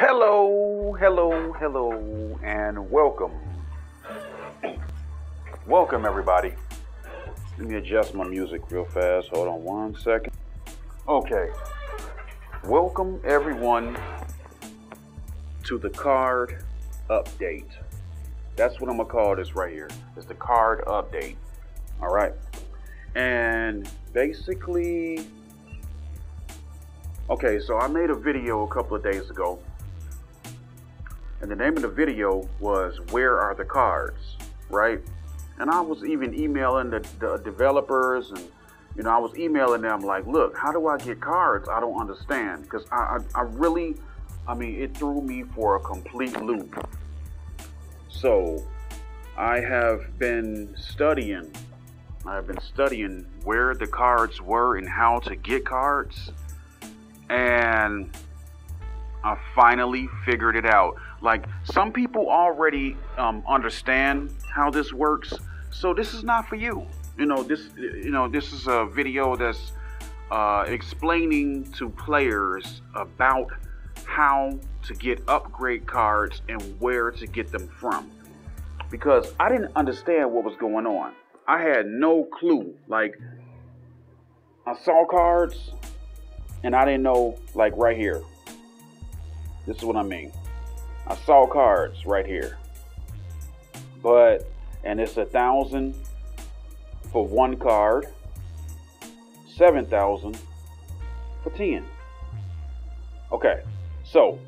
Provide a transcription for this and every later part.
Hello, hello, hello, and welcome. Welcome, everybody. Let me adjust my music real fast. Hold on one second. Okay. Welcome, everyone, to the card update. That's what I'm going to call this right here. It's the card update. All right. And basically, okay, so I made a video a couple of days ago and the name of the video was Where Are the Cards? Right? And I was even emailing the, the developers and you know, I was emailing them like, look, how do I get cards? I don't understand. Because I, I, I really, I mean, it threw me for a complete loop. So I have been studying. I've been studying where the cards were and how to get cards. And I finally figured it out. Like some people already um, understand how this works, so this is not for you. You know this. You know this is a video that's uh, explaining to players about how to get upgrade cards and where to get them from. Because I didn't understand what was going on. I had no clue. Like I saw cards and I didn't know like right here. This is what I mean. I saw cards right here. But, and it's a thousand for one card, 7,000 for 10. Okay, so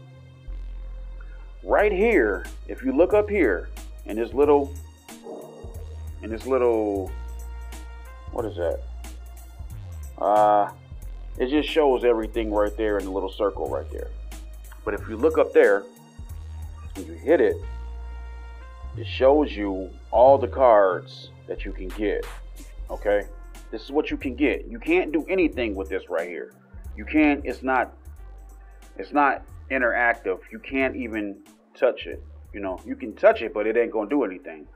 right here, if you look up here in this little, in this little, what is that? Uh, it just shows everything right there in the little circle right there. But if you look up there, when you hit it, it shows you all the cards that you can get. Okay? This is what you can get. You can't do anything with this right here. You can't, it's not, it's not interactive. You can't even touch it. You know, you can touch it, but it ain't gonna do anything.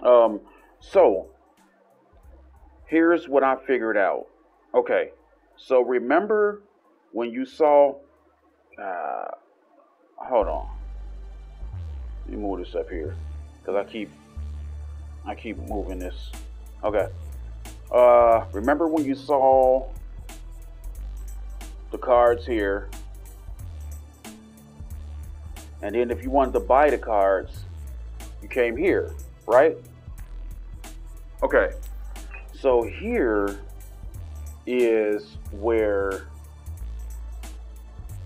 Um, so here's what I figured out. Okay, so remember when you saw, uh, hold on. Let me move this up here because I keep I keep moving this. Okay. Uh, remember when you saw the cards here, and then if you wanted to buy the cards, you came here, right? Okay. So here is where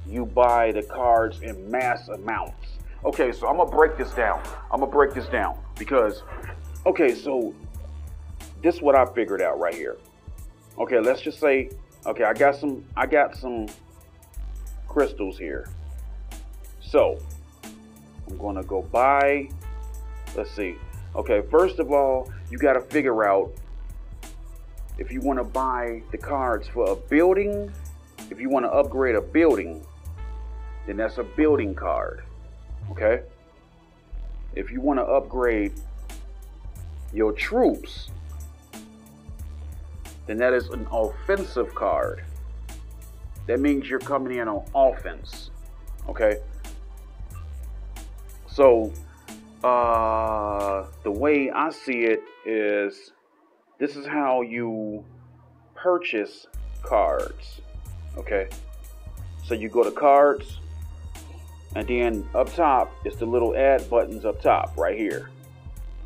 you buy the cards in mass amounts. Okay, so I'm gonna break this down. I'm gonna break this down because, okay, so this is what I figured out right here. Okay, let's just say, okay, I got some, I got some crystals here. So I'm gonna go buy. Let's see. Okay, first of all, you got to figure out if you want to buy the cards for a building. If you want to upgrade a building, then that's a building card. Okay? If you want to upgrade your troops, then that is an offensive card. That means you're coming in on offense. Okay? So, uh, the way I see it is this is how you purchase cards. Okay? So you go to cards, and then up top is the little add buttons up top right here.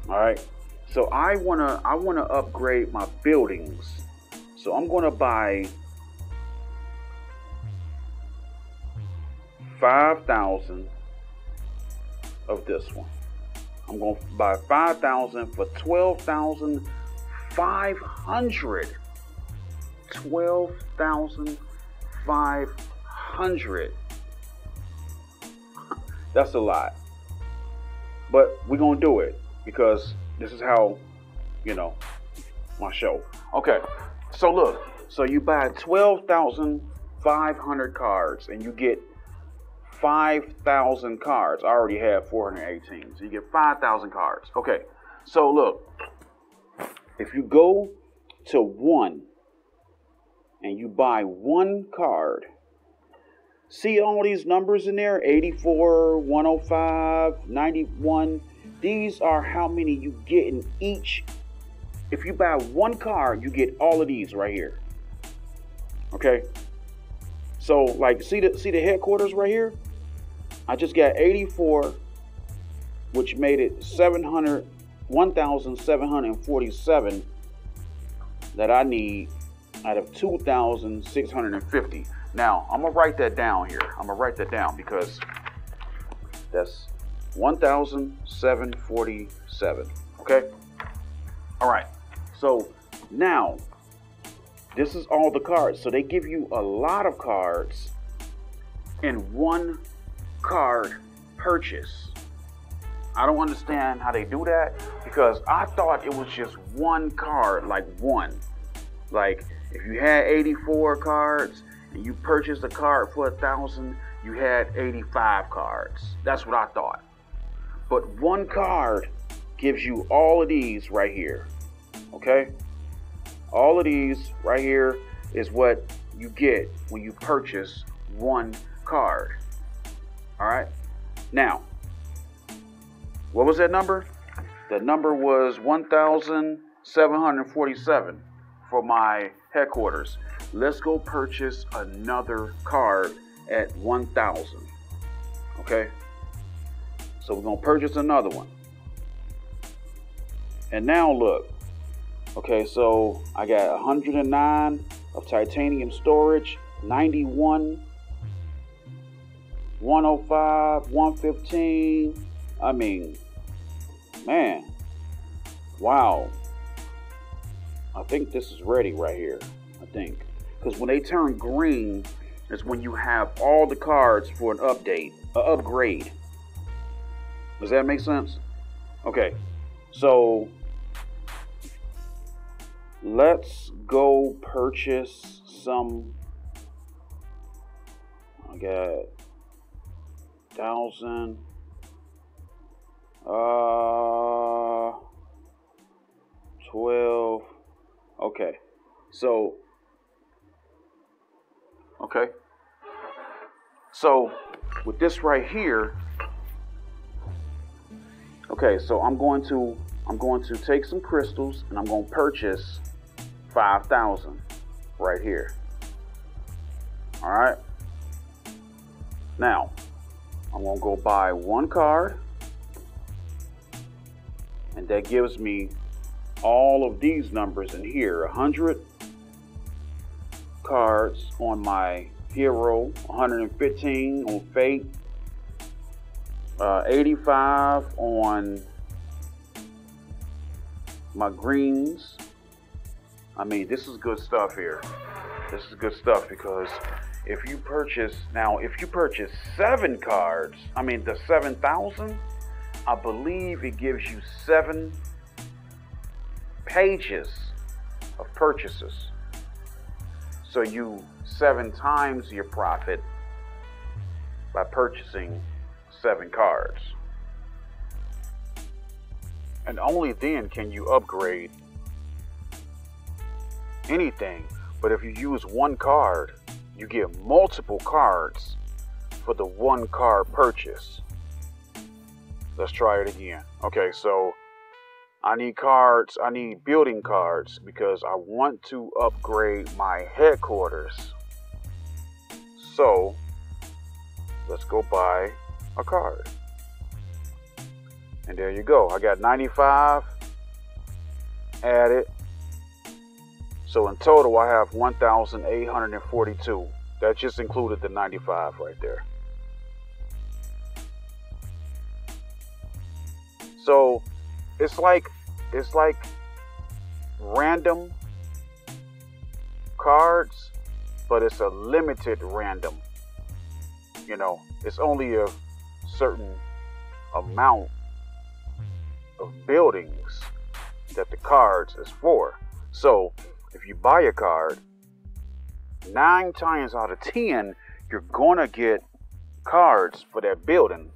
All right. So I wanna I wanna upgrade my buildings. So I'm gonna buy 5,000 of this one. I'm going to buy 5,000 for 12,500. 12,500. That's a lot. But we're going to do it because this is how, you know, my show. Okay. So look, so you buy 12,500 cards and you get 5,000 cards. I already have 418. So you get 5,000 cards. Okay. So look, if you go to one and you buy one card, See all these numbers in there 84, 105, 91. These are how many you get in each. If you buy one car, you get all of these right here. Okay. So like see the see the headquarters right here? I just got 84, which made it 700, 1,747 that I need out of 2,650. Now, I'm to write that down here. I'm to write that down because that's 1,747. Okay? All right. So now, this is all the cards. So they give you a lot of cards in one card purchase. I don't understand how they do that because I thought it was just one card, like one. Like if you had 84 cards and you purchased a card for a thousand, you had 85 cards. That's what I thought. But one card gives you all of these right here. Okay? All of these right here is what you get when you purchase one card. All right. Now, what was that number? The number was 1,747 for my headquarters. Let's go purchase another card at 1,000. Okay. So we're going to purchase another one. And now look. Okay, so I got 109 of titanium storage, 91 105, 115. I mean, man, wow. I think this is ready right here. I think. Because when they turn green, is when you have all the cards for an update, an upgrade. Does that make sense? Okay, so let's go purchase some. I got thousand. Uh, twelve. Okay, so. Okay. So, with this right here. Okay, so I'm going to I'm going to take some crystals and I'm going to purchase 5,000 right here. All right. Now, I'm going to go buy one card. And that gives me all of these numbers in here 100 cards on my hero, 115 on fate, uh, 85 on my greens. I mean, this is good stuff here. This is good stuff because if you purchase now if you purchase seven cards i mean the 7000 i believe it gives you seven pages of purchases so you seven times your profit by purchasing seven cards and only then can you upgrade anything but if you use one card you get multiple cards for the one card purchase. Let's try it again. Okay, so I need cards, I need building cards because I want to upgrade my headquarters. So let's go buy a card. And there you go. I got 95 added so in total, I have 1,842. That just included the 95 right there. So it's like it's like random cards, but it's a limited random. You know, it's only a certain amount of buildings that the cards is for. So if you buy a card, nine times out of ten, you're gonna get cards for that building.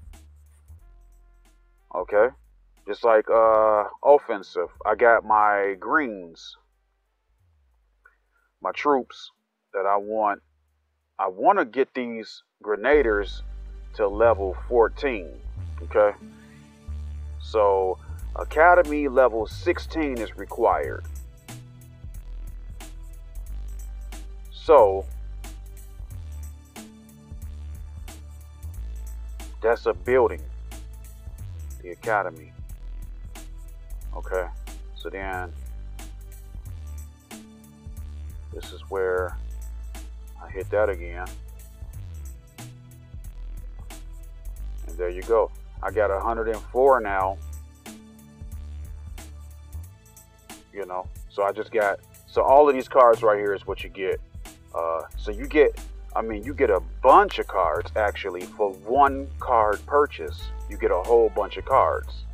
Okay? Just like uh offensive. I got my greens. My troops that I want. I want to get these grenaders to level 14. Okay. So academy level 16 is required. So that's a building, the academy. Okay, so then this is where I hit that again. And there you go. I got 104 now. You know, so I just got, so all of these cards right here is what you get. Uh, so you get, I mean, you get a bunch of cards actually for one card purchase. You get a whole bunch of cards,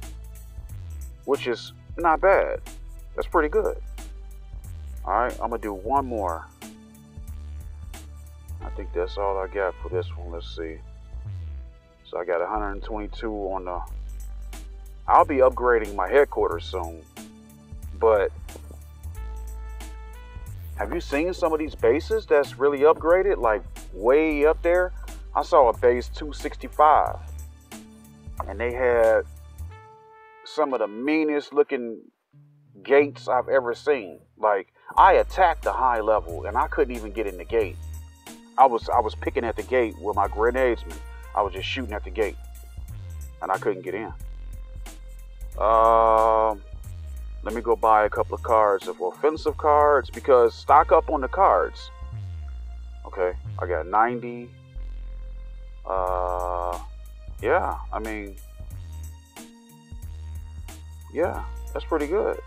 which is not bad. That's pretty good. All right, I'm gonna do one more. I think that's all I got for this one. Let's see. So I got 122 on the. I'll be upgrading my headquarters soon, but have you seen some of these bases that's really upgraded, like way up there? I saw a base 265, and they had some of the meanest looking gates I've ever seen. Like I attacked the high level and I couldn't even get in the gate. I was I was picking at the gate with my grenades. I was just shooting at the gate, and I couldn't get in. Um, let me go buy a couple of cards of offensive cards because stock up on the cards. Okay, I got 90. Uh, yeah, I mean, yeah, that's pretty good.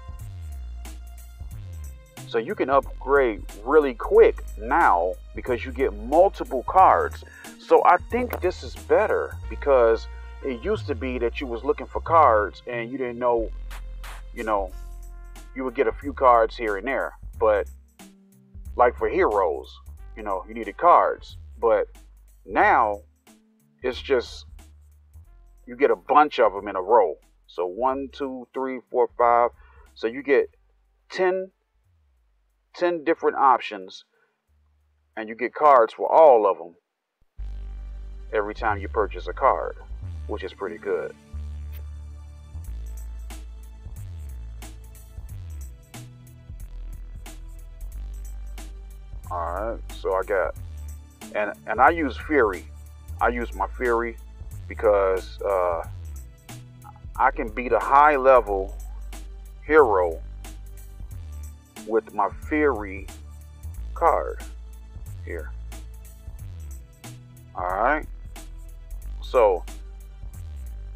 So you can upgrade really quick now because you get multiple cards. So I think this is better because it used to be that you was looking for cards and you didn't know, you know, you would get a few cards here and there. But like for heroes, you know, you needed cards. But now it's just you get a bunch of them in a row. So one, two, three, four, five. So you get 10 10 different options and you get cards for all of them every time you purchase a card, which is pretty good. Alright, so I got and and I use Fury. I use my Fury because uh, I can beat a high level hero with my Fury card here. All right. So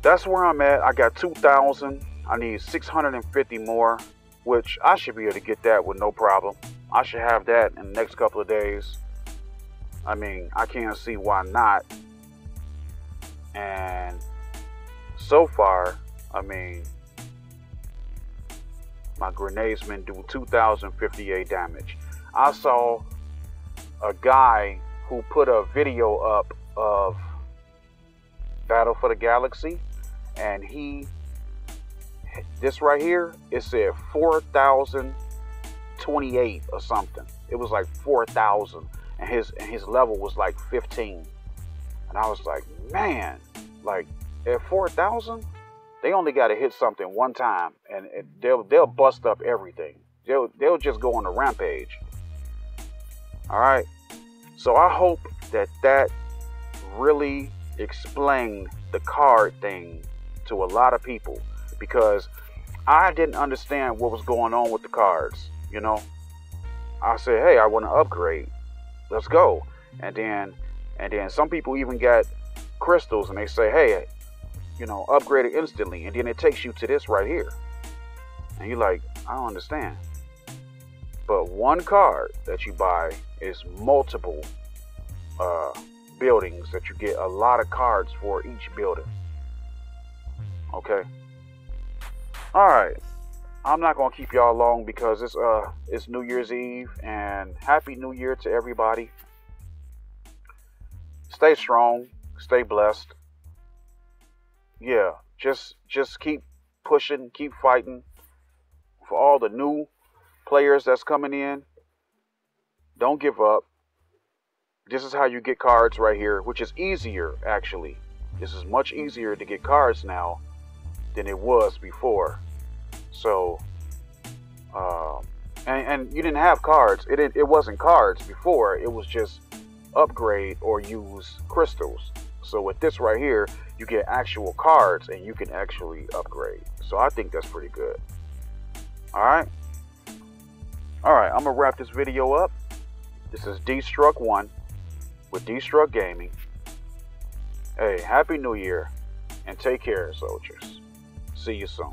that's where I'm at. I got 2,000. I need 650 more, which I should be able to get that with no problem. I should have that in the next couple of days. I mean, I can't see why not. And so far, I mean, my grenadesmen do 2,058 damage. I saw a guy who put a video up of Battle for the Galaxy, and he, this right here, it said 4,028 or something. It was like 4,000, and his and his level was like 15. And I was like, man, like at 4,000, they only got to hit something one time, and they'll they'll bust up everything. They'll they'll just go on a rampage. All right. So I hope that that really explained the card thing to a lot of people because I didn't understand what was going on with the cards. You know, I said, "Hey, I want to upgrade. Let's go." And then, and then some people even got crystals, and they say, "Hey, you know, upgrade it instantly, and then it takes you to this right here. And you're like, I don't understand. But one card that you buy is multiple uh, buildings that you get a lot of cards for each building. Okay. All right. I'm not gonna keep y'all long because it's uh it's New Year's Eve and Happy New Year to everybody. Stay strong, stay blessed yeah, just just keep pushing, keep fighting for all the new players that's coming in. Don't give up. this is how you get cards right here, which is easier actually. This is much easier to get cards now than it was before. So, um, and, and you didn't have cards. It, it, it wasn't cards before. It was just upgrade or use crystals. So with this right here, you get actual cards and you can actually upgrade. So I think that's pretty good. All right. All right, I'm gonna wrap this video up. This is Destruct One with Destruct Gaming. Hey, Happy New Year and take care, soldiers. See you soon.